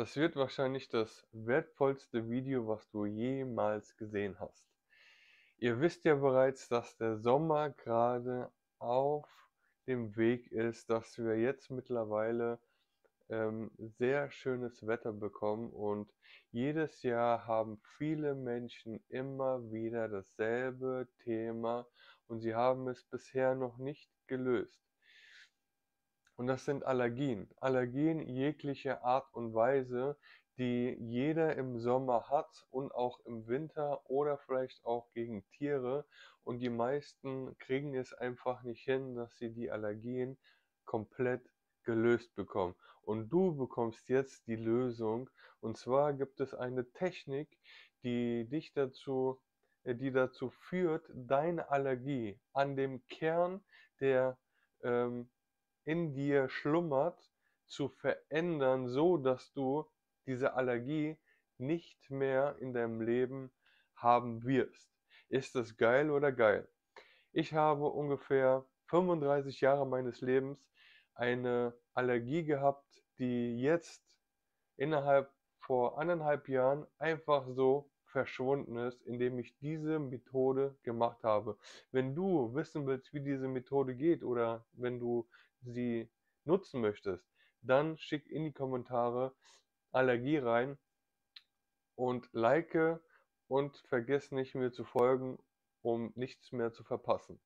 Das wird wahrscheinlich das wertvollste Video, was du jemals gesehen hast. Ihr wisst ja bereits, dass der Sommer gerade auf dem Weg ist, dass wir jetzt mittlerweile ähm, sehr schönes Wetter bekommen und jedes Jahr haben viele Menschen immer wieder dasselbe Thema und sie haben es bisher noch nicht gelöst. Und das sind Allergien. Allergien jeglicher Art und Weise, die jeder im Sommer hat und auch im Winter oder vielleicht auch gegen Tiere. Und die meisten kriegen es einfach nicht hin, dass sie die Allergien komplett gelöst bekommen. Und du bekommst jetzt die Lösung. Und zwar gibt es eine Technik, die dich dazu, äh, die dazu führt, deine Allergie an dem Kern der ähm, in dir schlummert, zu verändern, so dass du diese Allergie nicht mehr in deinem Leben haben wirst. Ist das geil oder geil? Ich habe ungefähr 35 Jahre meines Lebens eine Allergie gehabt, die jetzt innerhalb vor anderthalb Jahren einfach so verschwunden ist, indem ich diese Methode gemacht habe. Wenn du wissen willst, wie diese Methode geht oder wenn du sie nutzen möchtest, dann schick in die Kommentare Allergie rein und like und vergiss nicht mir zu folgen, um nichts mehr zu verpassen.